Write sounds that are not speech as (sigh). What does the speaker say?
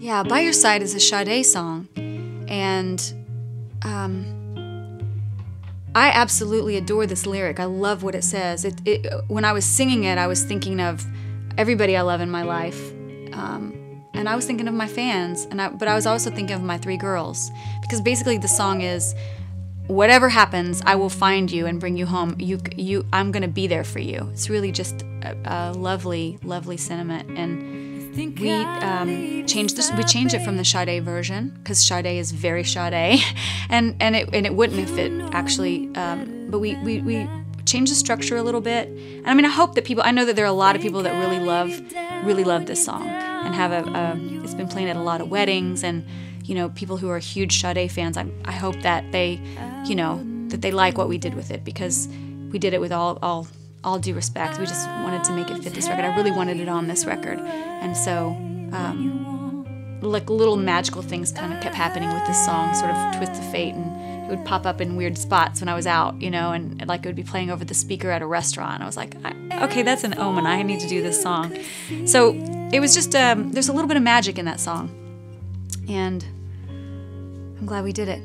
Yeah, By Your Side is a Sade song. And um, I absolutely adore this lyric. I love what it says. It, it, when I was singing it, I was thinking of everybody I love in my life. Um, and I was thinking of my fans, and I, but I was also thinking of my three girls. Because basically, the song is whatever happens, I will find you and bring you home. You, you, I'm gonna be there for you. It's really just a, a lovely, lovely sentiment, and we um, changed this. We changed it from the Sade version because Sade is very Sade, (laughs) and and it and it wouldn't if it actually. Um, but we, we we changed the structure a little bit. And I mean, I hope that people. I know that there are a lot of people that really love, really love this song and have a. a it's been playing at a lot of weddings and you know people who are huge Sade fans. I I hope that they, you know, that they like what we did with it because we did it with all all all due respect, we just wanted to make it fit this record. I really wanted it on this record, and so um, like little magical things kind of kept happening with this song, sort of twist of fate, and it would pop up in weird spots when I was out, you know, and, like it would be playing over the speaker at a restaurant. I was like, okay, that's an omen. I need to do this song. So it was just um, there's a little bit of magic in that song, and I'm glad we did it.